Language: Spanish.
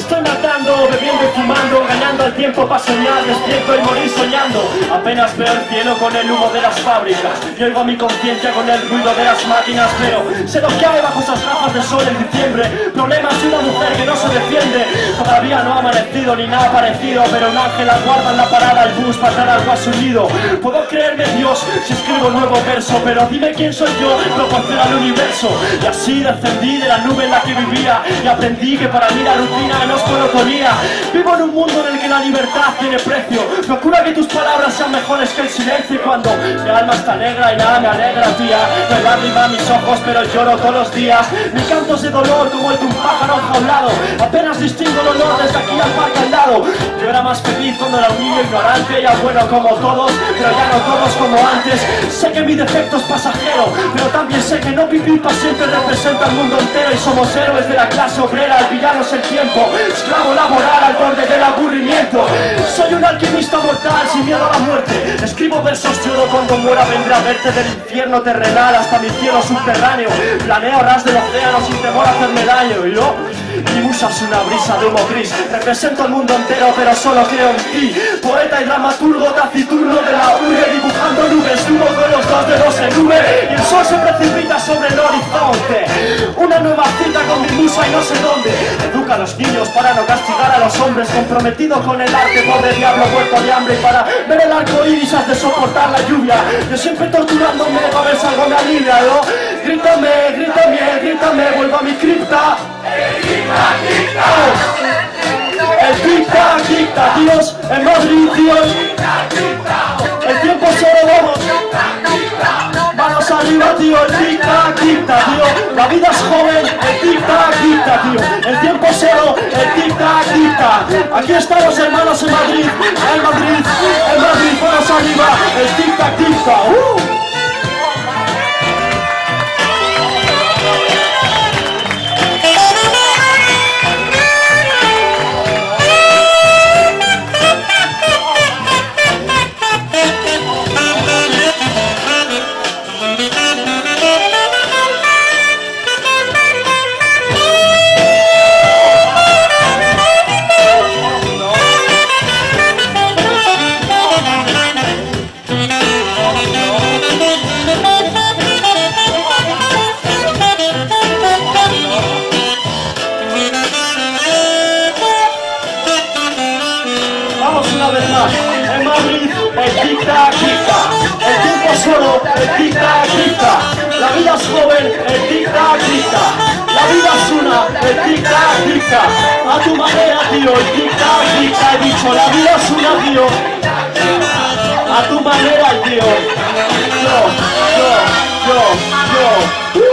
cantando, bebiendo y fumando, ganando el tiempo para soñar, despierto y morir soñando. Apenas veo el cielo con el humo de las fábricas, y oigo mi conciencia con el ruido de las máquinas, pero sé lo que hay bajo esas de sol en diciembre. Problemas de una mujer que no se defiende, todavía no ha amanecido ni nada parecido, pero un ángel aguarda en la parada el bus para dar algo a su nido. Puedo creerme Dios si escribo un nuevo verso, pero dime quién soy yo, proporciona al universo. Y así descendí de la nube en la que vivía y aprendí que para mí la rutina no es monotonía. Vivo en un mundo en el que la libertad tiene precio. Procura que tus palabras sean mejores que el silencio y cuando mi alma está negra y nada me alegra, tía. Hay lágrima a mis ojos, pero lloro todos los días. Mi canto es de dolor como el de un pájaro enjaulado. Apenas distingo el olor desde aquí al parque al lado. Yo era más feliz cuando era un niño ignorante y bueno como todos, pero ya no todos como antes. Sé que mi defecto es pasajero, pero también sé que no vivir para siempre representa al mundo entero y somos héroes de la clase obrera. El villano es el tiempo, esclavo laboral al borde del aburrimiento. Soy un alquimista mortal sin miedo a la muerte. Escribo versos de oro cuando muera vendré a verte del infierno terrenal hasta mi cielo subterráneo. Planeo ras del océano sin temor a hacerme daño. Y yo, es una brisa de humo gris. Represento al mundo entero, pero solo creo en ti. Poeta y dramaturgo taciturno de la urbe, dibujando nubes, humo con los dos dedos en nube. Y el sol se precipita sobre el horizonte. Una nueva cita con mi musa y no sé dónde. Educa a los niños para no castigar a los hombres. Comprometido con el arte, pobre diablo muerto de hambre. Y para ver el arco iris has de soportar la lluvia. Yo siempre torturándome para ver si algo me alivia. Yo, grítame, grítame, grítame, vuelvo a mi cripta. El tic-tac, tic-tac, Dios, en Madrid, Dios. El tiempo solo vamos. Manos arriba, tío, el tic-tac, tic-tac, tío. La vida es joven, el tic-tac, tic-tac, tío. El tiempo solo, el tic-tac, tic-tac. Aquí estamos, hermanos, en Madrid, en Madrid, en Madrid, manos arriba, el tic-tac, tic-tac. ¡Uh! Una vez más. En Madrid, el tic-tac, tic-tac. El tiempo solo, el tic-tac, tic-tac. La vida es joven, el tic-tac, tic-tac. La vida es una, el tic-tac, tic-tac. A tu manera, tío, el tic-tac, tic-tac. He dicho, la vida es una, tío. A tu manera, tío. Yo, yo, yo, yo.